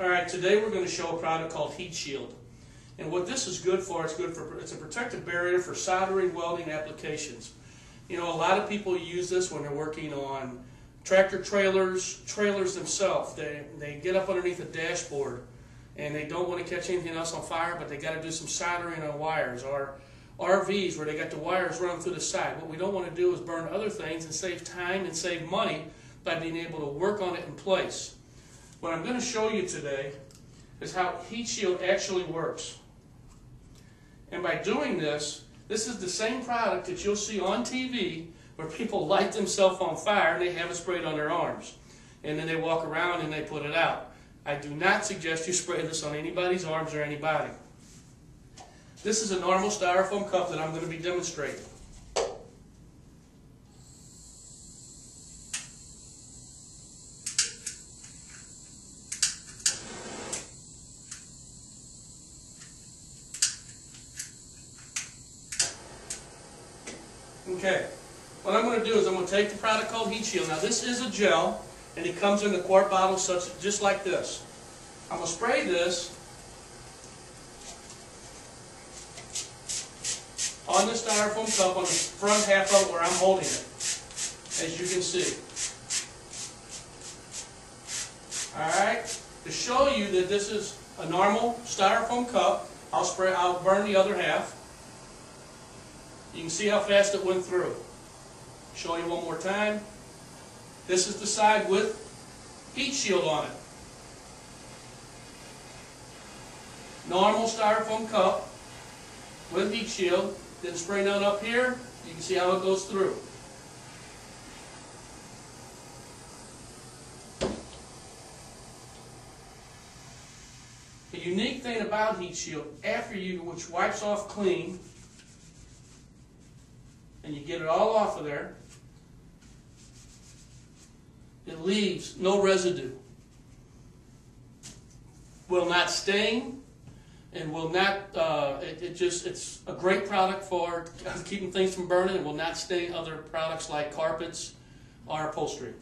All right, today we're going to show a product called Heat Shield. And what this is good for, it's good for, it's a protective barrier for soldering, welding applications. You know, a lot of people use this when they're working on tractor trailers, trailers themselves. They, they get up underneath a dashboard and they don't want to catch anything else on fire, but they got to do some soldering on wires. Or RVs where they got the wires running through the side. What we don't want to do is burn other things and save time and save money by being able to work on it in place. What I'm going to show you today is how heat shield actually works. And by doing this, this is the same product that you'll see on TV where people light themselves on fire and they have it sprayed on their arms. And then they walk around and they put it out. I do not suggest you spray this on anybody's arms or anybody. This is a normal styrofoam cup that I'm going to be demonstrating. Okay, what I'm going to do is I'm going to take the product called Heat Shield. Now this is a gel, and it comes in a quart bottle such just like this. I'm going to spray this on the styrofoam cup on the front half of where I'm holding it, as you can see. Alright, to show you that this is a normal styrofoam cup, I'll spray, I'll burn the other half. You can see how fast it went through. Show you one more time. This is the side with heat shield on it. Normal styrofoam cup with heat shield. Then spray none up here. You can see how it goes through. The unique thing about heat shield, after you, which wipes off clean, and you get it all off of there, it leaves no residue. Will not stain, and will not, uh, it, it just, it's a great product for keeping things from burning and will not stain other products like carpets or upholstery.